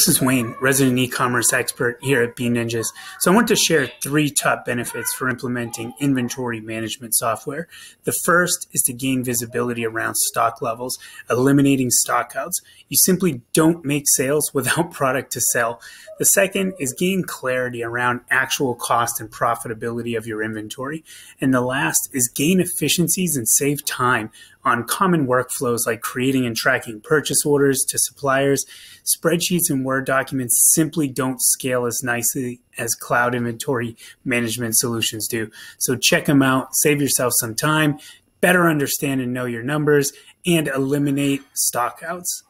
This is Wayne, resident e-commerce expert here at Bean Ninjas. So I want to share three top benefits for implementing inventory management software. The first is to gain visibility around stock levels, eliminating stockouts. You simply don't make sales without product to sell. The second is gain clarity around actual cost and profitability of your inventory. And the last is gain efficiencies and save time on common workflows like creating and tracking purchase orders to suppliers. Spreadsheets and Word documents simply don't scale as nicely as cloud inventory management solutions do. So check them out, save yourself some time, better understand and know your numbers, and eliminate stockouts.